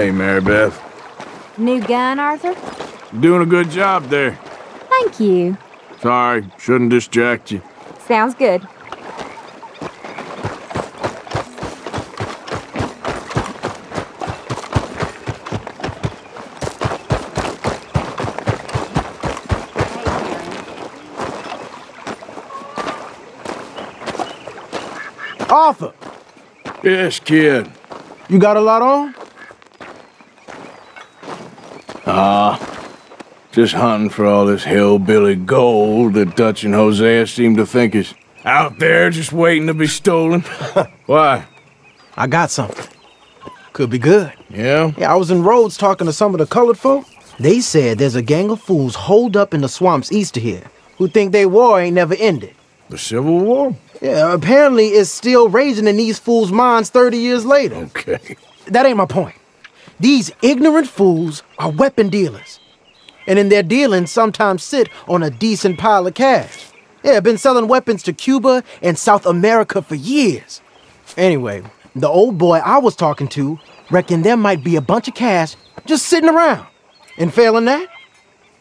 Hey, Mary Beth. New gun, Arthur? Doing a good job there. Thank you. Sorry, shouldn't distract you. Sounds good. Arthur, Yes, kid. you got a lot on? Ah, just hunting for all this hillbilly gold that Dutch and Hosea seem to think is out there just waiting to be stolen. Why? I got something. Could be good. Yeah? Yeah, I was in Rhodes talking to some of the colored folk. They said there's a gang of fools holed up in the swamps east of here who think their war ain't never ended. The Civil War? Yeah, apparently it's still raging in these fools' minds 30 years later. Okay. That ain't my point. These ignorant fools are weapon dealers. And in their dealings, sometimes sit on a decent pile of cash. Yeah, been selling weapons to Cuba and South America for years. Anyway, the old boy I was talking to reckoned there might be a bunch of cash just sitting around. And failing that,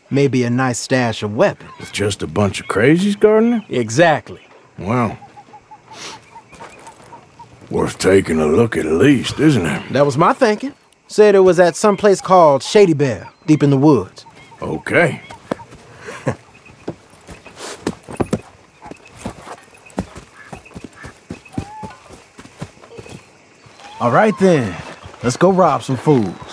maybe a nice stash of weapons. It's just a bunch of crazies, Gardner? Exactly. Wow. Worth taking a look at least, isn't it? That was my thinking. Said it was at some place called Shady Belle, deep in the woods. Okay. All right then, let's go rob some fools.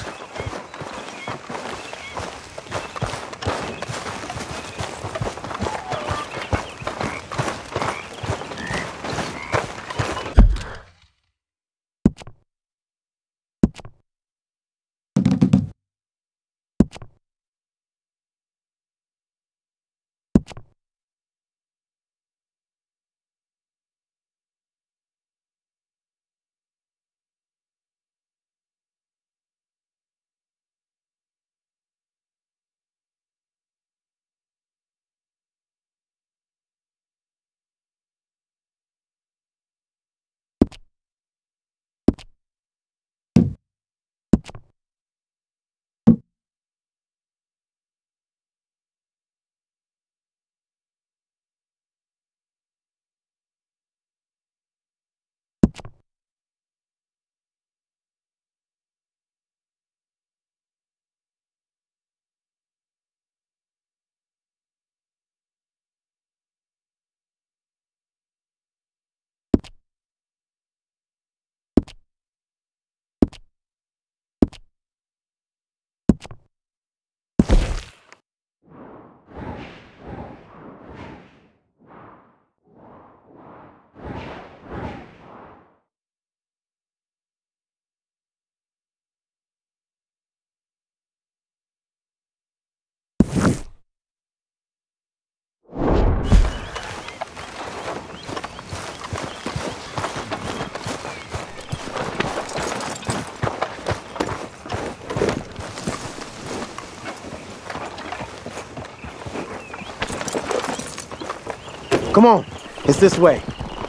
Come on, it's this way.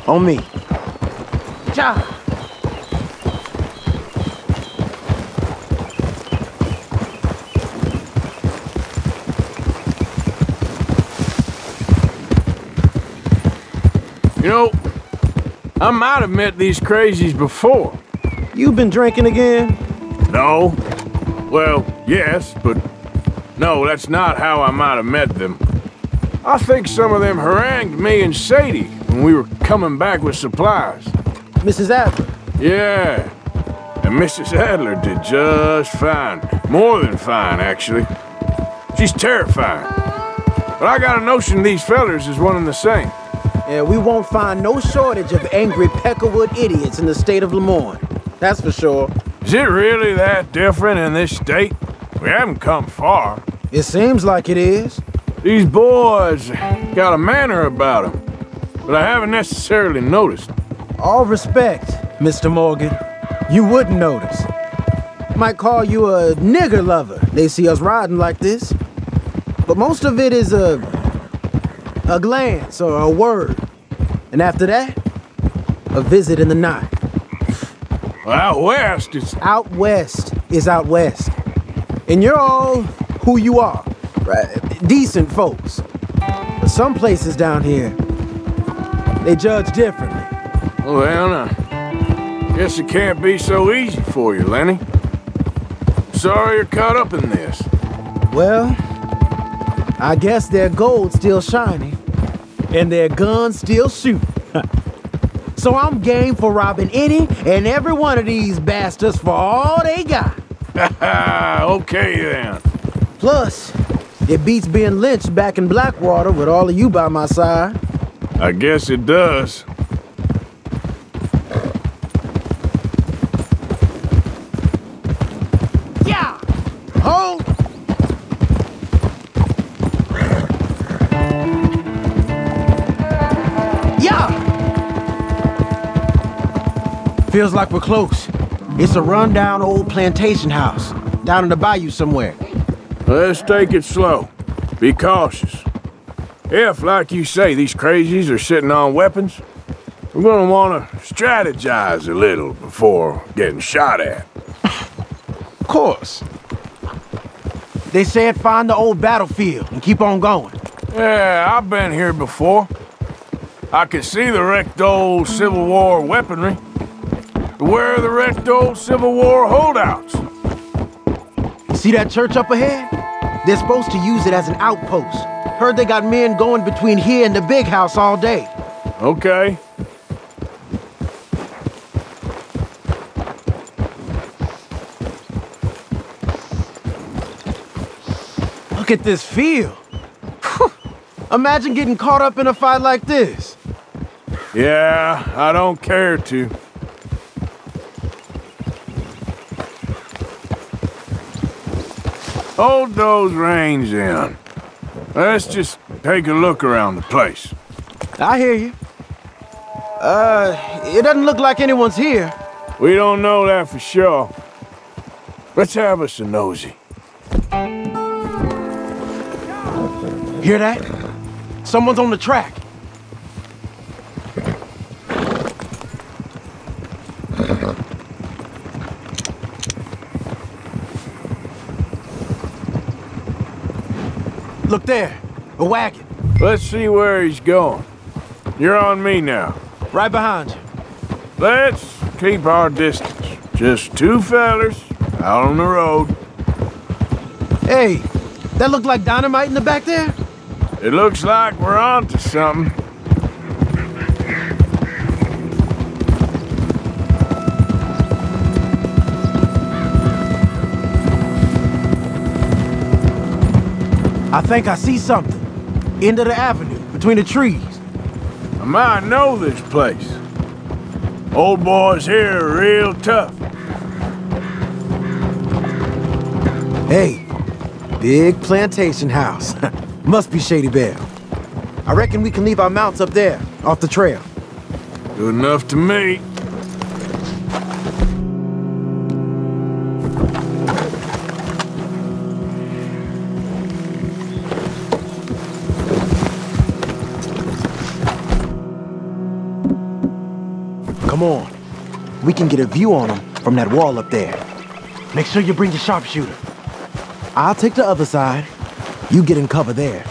On me. Ja. You know, I might have met these crazies before. You been drinking again? No. Well, yes, but no, that's not how I might have met them. I think some of them harangued me and Sadie when we were coming back with supplies. Mrs. Adler. Yeah. And Mrs. Adler did just fine. More than fine, actually. She's terrifying. But I got a notion these fellers is one and the same. Yeah, we won't find no shortage of angry Peckerwood idiots in the state of Lemoyne. That's for sure. Is it really that different in this state? We haven't come far. It seems like it is. These boys got a manner about them, but I haven't necessarily noticed. All respect, Mr. Morgan. You wouldn't notice. Might call you a nigger lover. They see us riding like this. But most of it is a a glance or a word. And after that, a visit in the night. Well, out west, it's Out west, is out west. And you're all who you are. Right? Decent folks. But some places down here, they judge differently. Well, I guess it can't be so easy for you, Lenny. Sorry you're caught up in this. Well, I guess their gold's still shining, and their guns still shoot. so I'm game for robbing any and every one of these bastards for all they got. okay then. Plus, it beats being lynched back in Blackwater with all of you by my side. I guess it does. Yeah! Hold! Yeah! Feels like we're close. It's a rundown old plantation house down in the bayou somewhere. Let's take it slow. Be cautious. If, like you say, these crazies are sitting on weapons, we're gonna want to strategize a little before getting shot at. Of course. They said find the old battlefield and keep on going. Yeah, I've been here before. I can see the wrecked old Civil War weaponry. Where are the wrecked old Civil War holdouts? See that church up ahead? They're supposed to use it as an outpost. Heard they got men going between here and the big house all day. Okay. Look at this field. Imagine getting caught up in a fight like this. Yeah, I don't care to. Hold those reins in. Let's just take a look around the place. I hear you. Uh, it doesn't look like anyone's here. We don't know that for sure. Let's have us a nosy. Hear that? Someone's on the track. Look there, a wagon, Let's see where he's going. You're on me now. right behind you. Let's keep our distance. Just two fellers out on the road. Hey, that looked like dynamite in the back there? It looks like we're onto something. I think I see something. End of the avenue, between the trees. I might know this place. Old boys here are real tough. Hey, big plantation house. Must be Shady Belle. I reckon we can leave our mounts up there, off the trail. Good enough to me. Can get a view on them from that wall up there. Make sure you bring your sharpshooter. I'll take the other side. You get in cover there.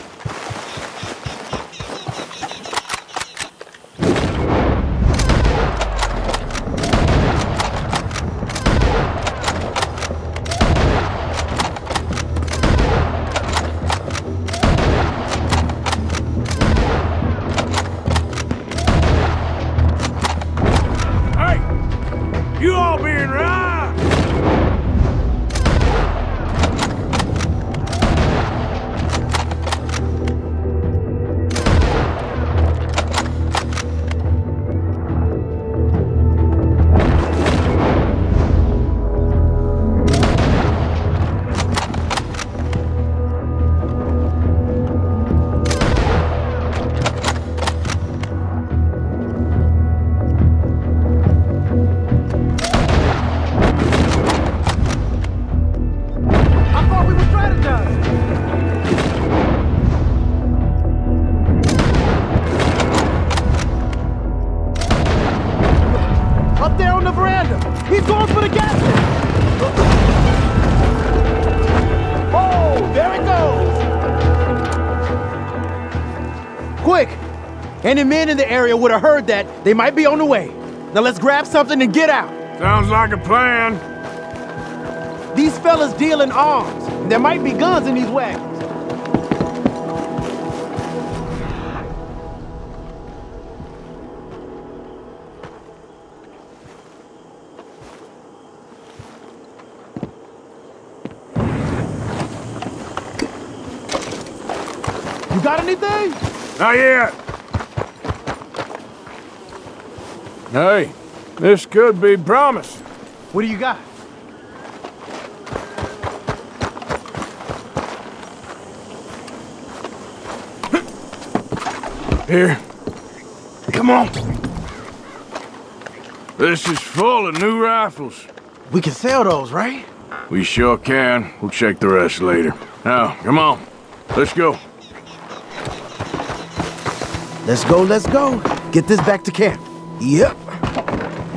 Quick! Any men in the area would have heard that. They might be on the way. Now let's grab something and get out. Sounds like a plan. These fellas deal in arms. There might be guns in these wagons. You got anything? Not yet. Hey, this could be promise. What do you got? Here. Come on. This is full of new rifles. We can sell those, right? We sure can. We'll check the rest later. Now, come on. Let's go. Let's go, let's go. Get this back to camp. Yep.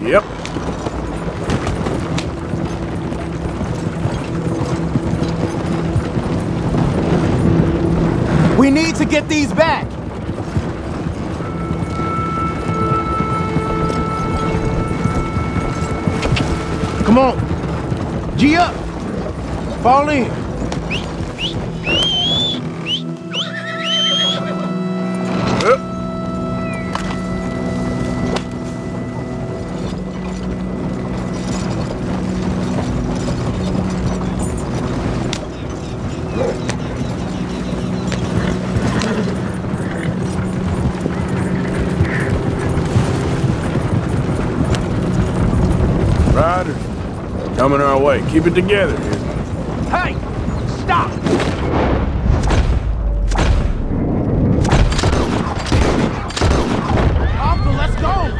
Yep. We need to get these back. Come on. G up. Fall in. Riders, coming our way. Keep it together here. Hey! Stop! Arthur, let's go!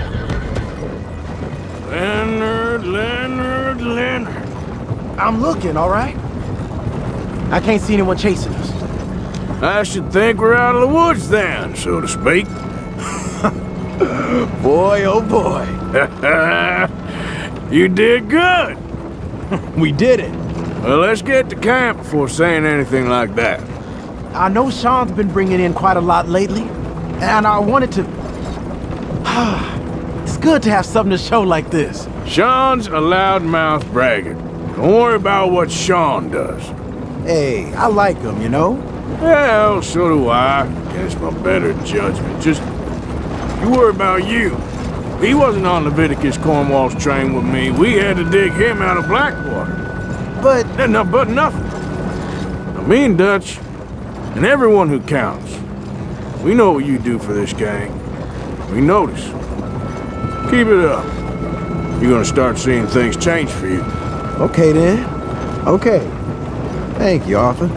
Leonard, Leonard, Leonard. I'm looking, all right? I can't see anyone chasing us. I should think we're out of the woods then, so to speak. Boy, oh boy. you did good. We did it. Well, let's get to camp before saying anything like that. I know Sean's been bringing in quite a lot lately, and I wanted to... it's good to have something to show like this. Sean's a loudmouth braggart. Don't worry about what Sean does. Hey, I like him, you know? Well, so do I. Against my better judgment. Just, you worry about you. He wasn't on Leviticus Cornwall's train with me. We had to dig him out of Blackwater. But no, but nothing. Now, me and Dutch, and everyone who counts, we know what you do for this gang. We notice. Keep it up. You're gonna start seeing things change for you. Okay then. Okay. Thank you, Arthur.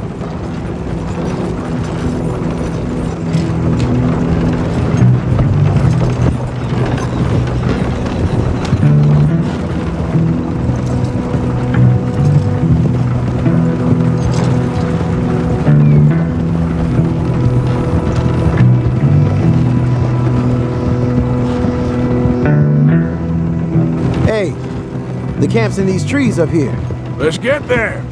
Camp's in these trees up here. Let's get there.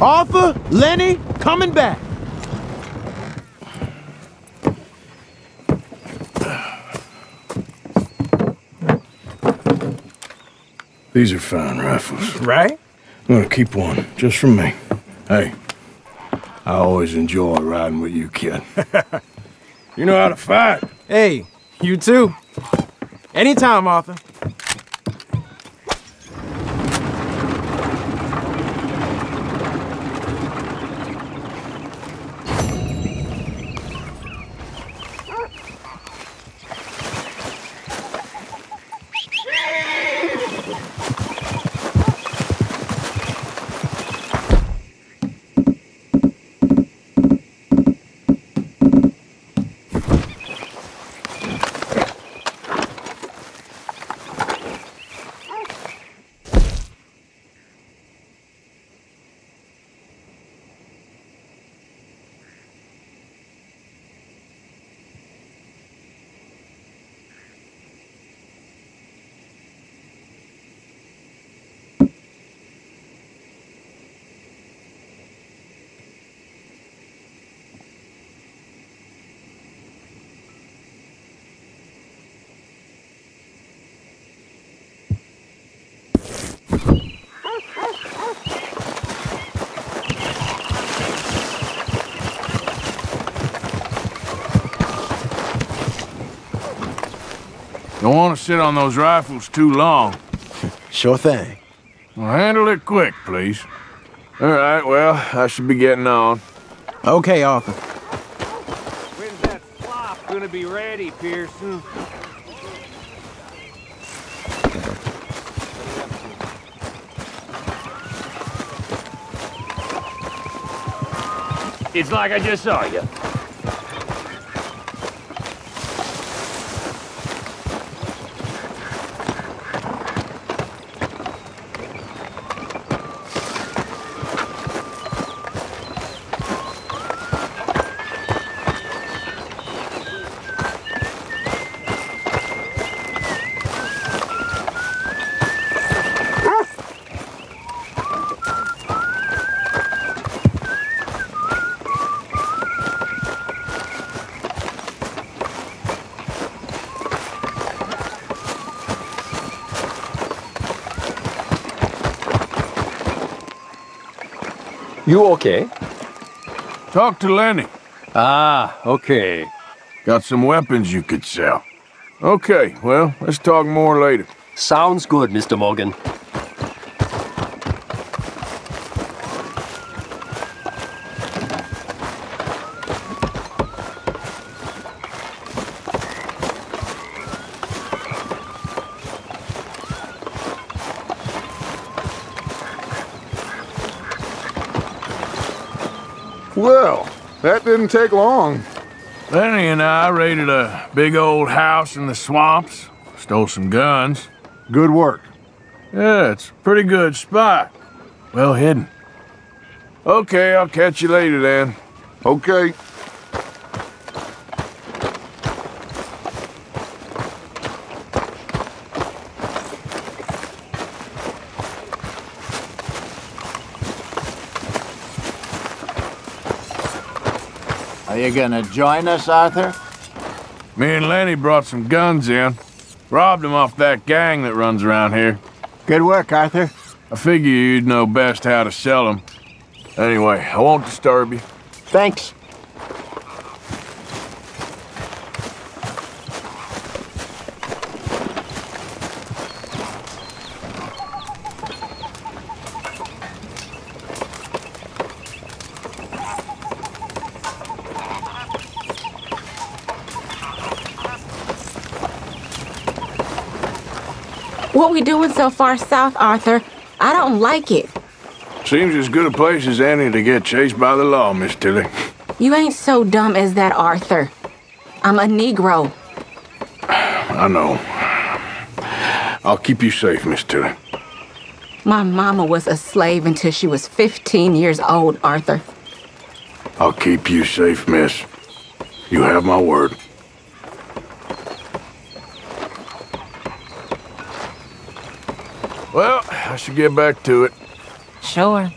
Arthur, Lenny, coming back. These are fine rifles. Right? I'm gonna keep one, just for me. Hey, I always enjoy riding with you, kid. you know how to fight. Hey, you too. Anytime, Arthur. Don't want to sit on those rifles too long. Sure thing. Well, handle it quick, please. All right, well, I should be getting on. Okay, Arthur. When's that flop gonna be ready, Pearson? It's like I just saw you. You okay? Talk to Lenny. Ah, okay. Got some weapons you could sell. Okay, well, let's talk more later. Sounds good, Mr. Morgan. Well, that didn't take long. Lenny and I raided a big old house in the swamps, stole some guns. Good work. Yeah, it's a pretty good spot. Well hidden. Okay, I'll catch you later then. Okay. You gonna join us, Arthur? Me and Lenny brought some guns in. Robbed them off that gang that runs around here. Good work, Arthur. I figure you'd know best how to sell them. Anyway, I won't disturb you. Thanks. Doing so far south, Arthur? I don't like it. Seems as good a place as any to get chased by the law, Miss Tilly. You ain't so dumb as that, Arthur. I'm a Negro. I know. I'll keep you safe, Miss Tilly. My mama was a slave until she was 15 years old, Arthur. I'll keep you safe, miss. You have my word. Well, I should get back to it. Sure.